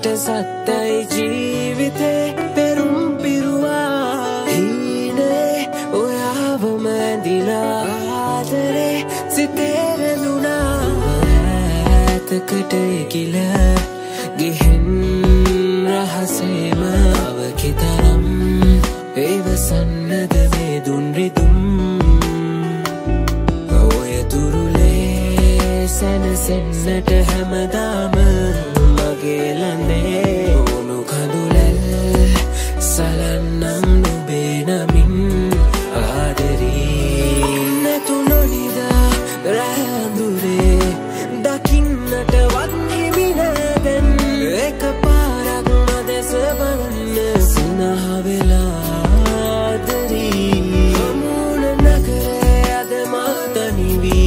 මට සත්තයි ජීවිතේ පෙරුම් පිරුවා. හීනේ ඔයාවම ඇඳිලා ආදරේ සිතේරැඳුනා ඇතකට ඉකිල ගෙහෙන් රහසේම අවකිතරම් ඒවසන්නද මේ දුන්රිදුම් ඔය තුරුලේ සැනසෙන්නට හැමදාම ನನ್නම් ನುಬೇನ ಮಿನ್ ಆದರಿ ನೆತು ನುಡಿದ රෑඳුරේ. දකින්නට වත්හිමිනෑදැන් එක පාරක්ම දෙස බලන්න සුනහවෙලාදරී හමුණ නකරේ අද මාතනිවී